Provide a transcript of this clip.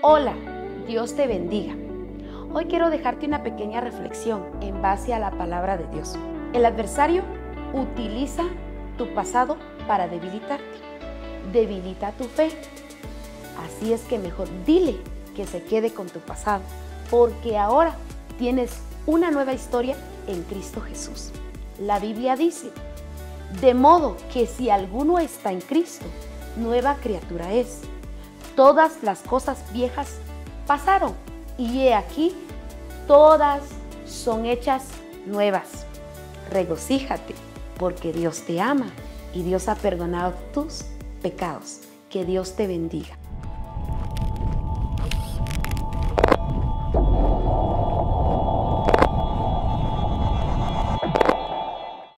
Hola, Dios te bendiga. Hoy quiero dejarte una pequeña reflexión en base a la palabra de Dios. El adversario utiliza tu pasado para debilitarte. Debilita tu fe. Así es que mejor dile que se quede con tu pasado, porque ahora tienes una nueva historia en Cristo Jesús. La Biblia dice, de modo que si alguno está en Cristo, nueva criatura es todas las cosas viejas pasaron y he aquí, todas son hechas nuevas. Regocíjate porque Dios te ama y Dios ha perdonado tus pecados. Que Dios te bendiga.